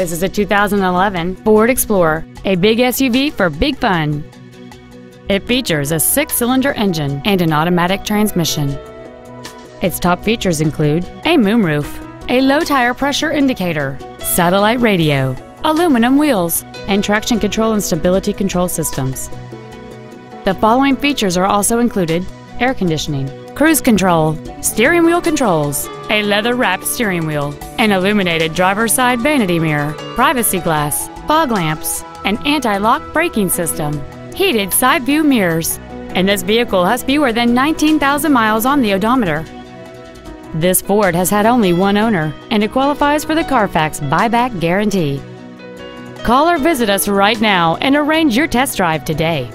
This is a 2011 Ford Explorer, a big SUV for big fun. It features a six-cylinder engine and an automatic transmission. Its top features include a moonroof, a low tire pressure indicator, satellite radio, aluminum wheels, and traction control and stability control systems. The following features are also included air conditioning, cruise control, steering wheel controls, a leather-wrapped steering wheel, an illuminated driver's side vanity mirror, privacy glass, fog lamps, an anti-lock braking system, heated side view mirrors, and this vehicle has fewer than 19,000 miles on the odometer. This Ford has had only one owner, and it qualifies for the Carfax buyback guarantee. Call or visit us right now and arrange your test drive today.